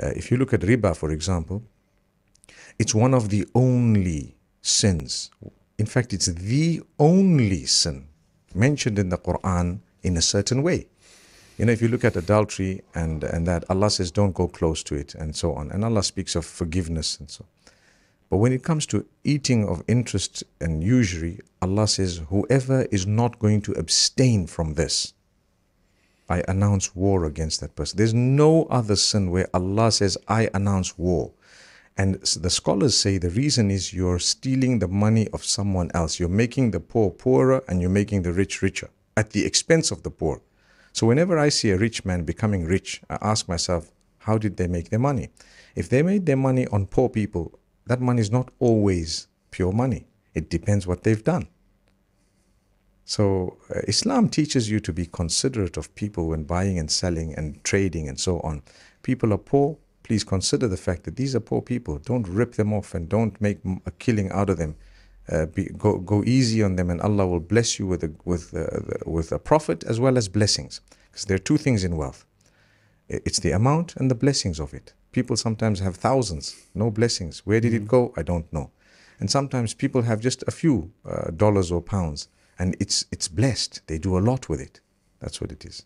Uh, if you look at riba, for example, it's one of the only sins. In fact, it's the only sin mentioned in the Quran in a certain way. You know, if you look at adultery and, and that, Allah says, don't go close to it, and so on. And Allah speaks of forgiveness and so on. But when it comes to eating of interest and usury, Allah says, whoever is not going to abstain from this, I announce war against that person. There's no other sin where Allah says, I announce war. And the scholars say the reason is you're stealing the money of someone else. You're making the poor poorer and you're making the rich richer at the expense of the poor. So whenever I see a rich man becoming rich, I ask myself, how did they make their money? If they made their money on poor people, that money is not always pure money. It depends what they've done. So uh, Islam teaches you to be considerate of people when buying and selling and trading and so on. People are poor, please consider the fact that these are poor people. Don't rip them off and don't make a killing out of them. Uh, be, go, go easy on them and Allah will bless you with a, with, uh, with a profit as well as blessings. Because there are two things in wealth. It's the amount and the blessings of it. People sometimes have thousands, no blessings. Where did it go? I don't know. And sometimes people have just a few uh, dollars or pounds and it's, it's blessed. They do a lot with it. That's what it is.